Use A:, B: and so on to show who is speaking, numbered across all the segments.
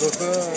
A: Look up.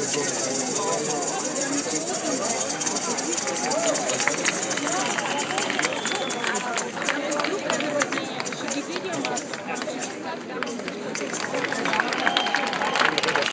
B: Thank you.